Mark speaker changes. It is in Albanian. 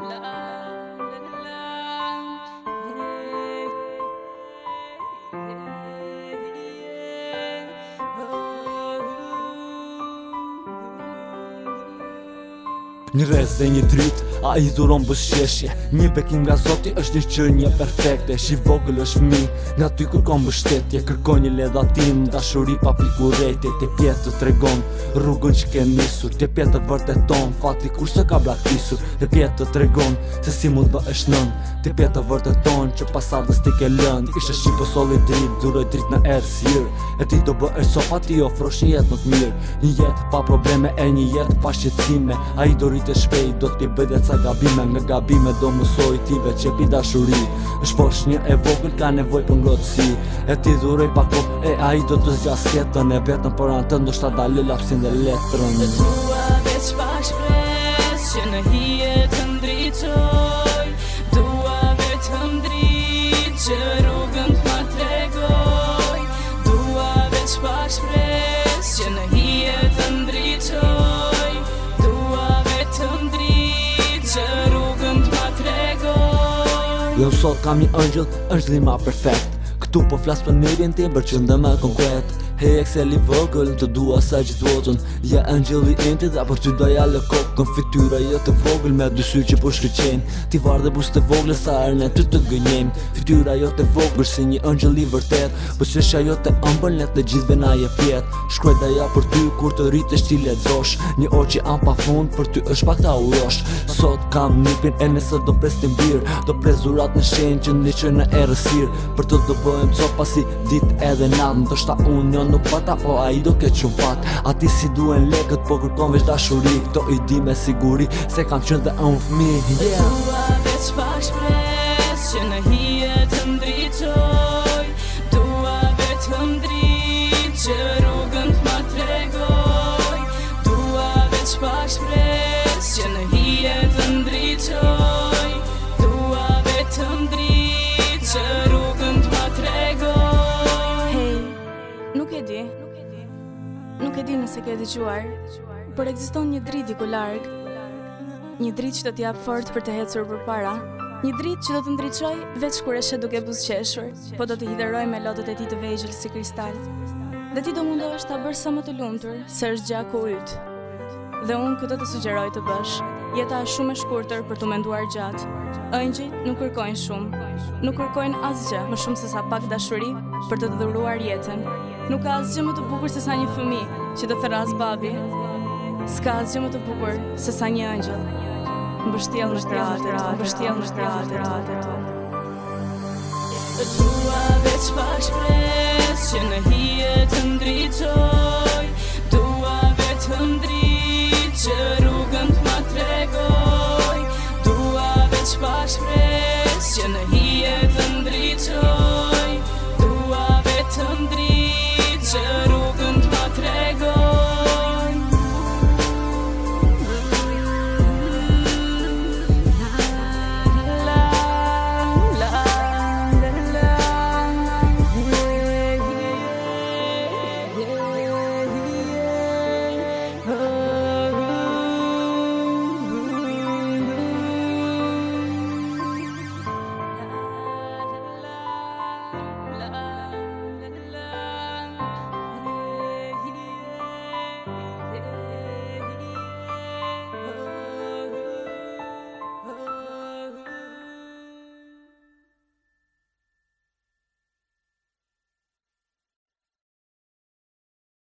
Speaker 1: love. Një rez dhe një drit, a i dhuron bës Një bekim nga zoti është një qërë një perfekte Shqiv vogël është mi, nga ty kërkon bështetje Kërkon një ledatim, da shuri pa piku rejtje Te pjetë të tregon, rrugën që ke misur Te pjetë të vërte ton, fati kur së ka blaktisur Te pjetë të tregon, se si mund dhe është nën Te pjetë të vërte ton, që pasar dhe stike lën Ishtë shqipë për soli drit, dhuroj drit në erë sir E ti do bërë sofa ti ofrosh një jetë më të mirë Një jetë pa probleme e një jetë pa shqecime A i rritë shpejt Do t'i bëjt e ca gabime Në gabime do mësoj ti veq e pi dashuri është posh një e vogën ka nevoj për ngrotësi E ti dhuroj pa kop e a i do të zgja sketën E vetën për anë të ndoshta dalë lapsin dhe letërën Dhe tua
Speaker 2: veç pak shpres që në hije të ndriqoj Dua vetë të ndritë
Speaker 1: Unë sot kam një ëngjëll, është dhima perfekt Këtu po flasë për mirin ti, bërë që ndë konkret Hej Excel i vogël, të dua sa gjithë votën Ja angjëli inti dhe për ty da ja lë kokë Konfityra jo të vogël me dy që po shkëqen Ti varë dhe bus të vogële sa erë në ty të gënjem Fityra jo të vogër si një angjëli vërtet Po që shë ajo të ëmbën let të gjithve na je pjet Shkruaj daja ja për ty kur të rritë është ti ledzosh Një orë që am pa fund për ty është pak ta urosh Sot kam nipin e nëse do pres të mbir Do pres në shenë që në liqën e Për të do bëjmë copa si dit edhe nat, fjallë nuk pata Po a i do ke qënë fat A ti si duen legët Po kërkon veç dashuri Këto i di me siguri Se kam qënë dhe unë fmi yeah. E
Speaker 2: tua veç pak shpres Që në hije të ndriqo
Speaker 3: e di nëse ke dëgjuar, por ekziston një dritë diku larg, një dritë që do t'i jap fort për të ecur përpara, një dritë që do të ndriçoj veç kur e shet duke buzqeshur, po do të hidheroj me lotët e tij të vegjël si kristal. Dhe ti do mundohesh ta bësh sa më të lumtur, se është gjaku yt dhe unë këtë të sugjeroj të bësh. Jeta është shumë e shkurtër për të menduar gjatë. Ëngjëjt nuk kërkojnë shumë. Nuk kërkojnë asgjë më shumë se sa pak dashuri për të dhuruar jetën. Nuk ka asgjë më të bukur se sa një fëmijë që të therras babi. S'ka asgjë më të bukur se sa një ëngjël. Mbështjell në krahët, mbështjell në krahët
Speaker 2: e tua. judgments. You